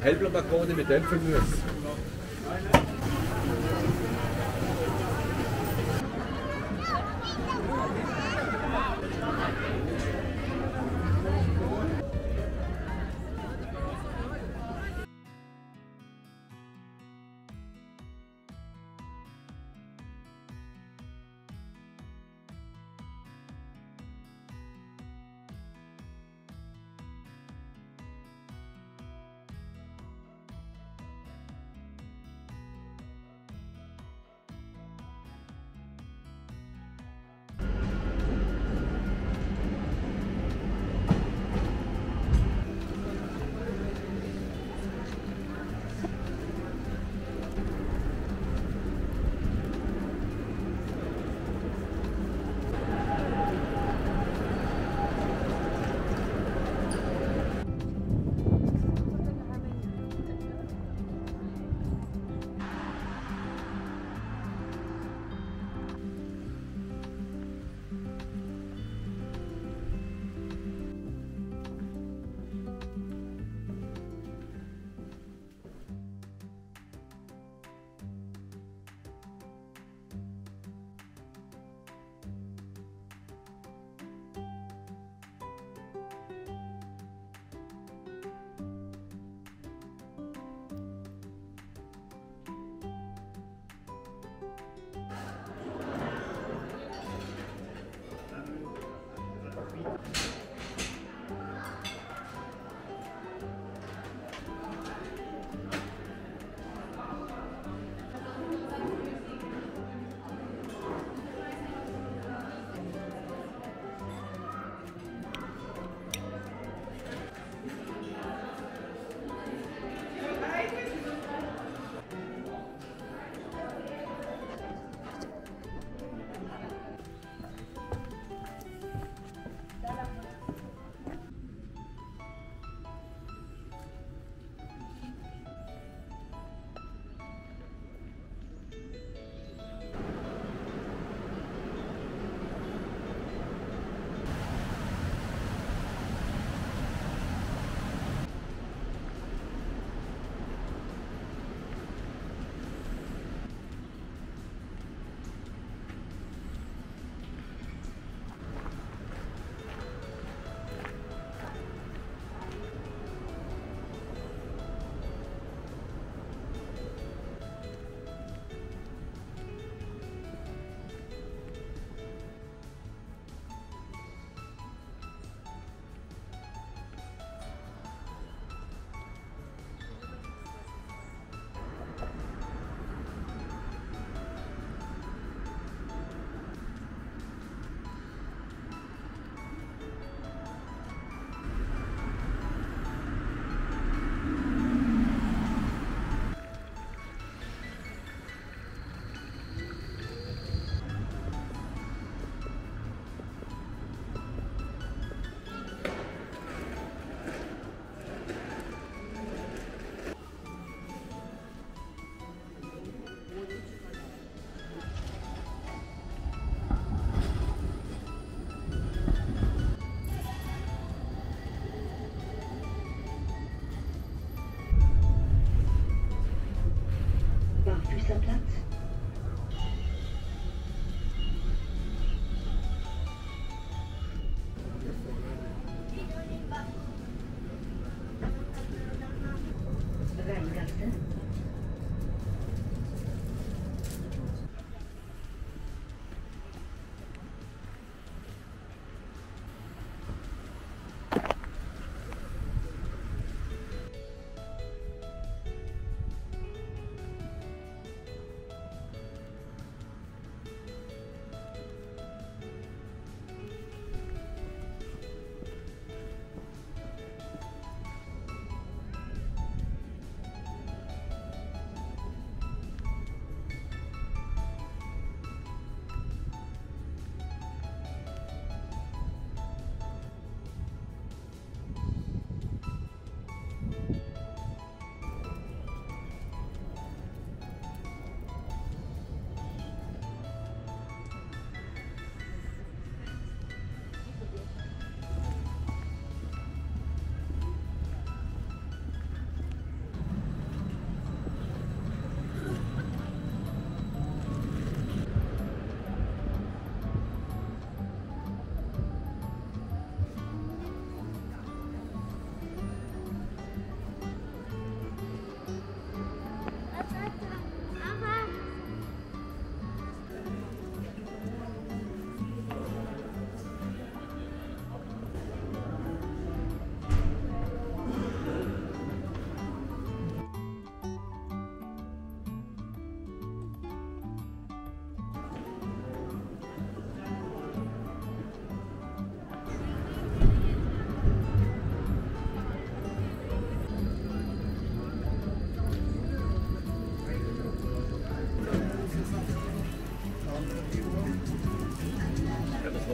Hellblomakrone mit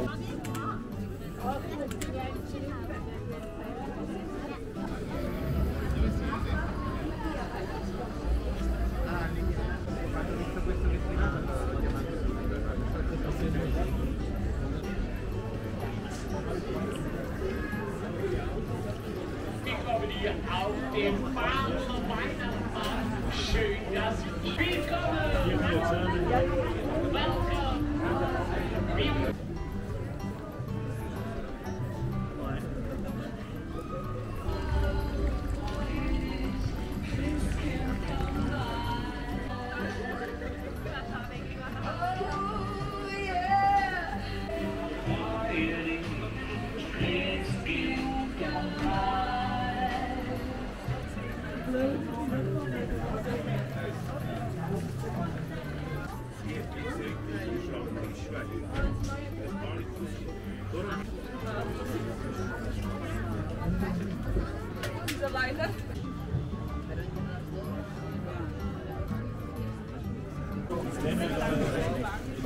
旁边有啊，我要跟着这边去看。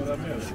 da mesa.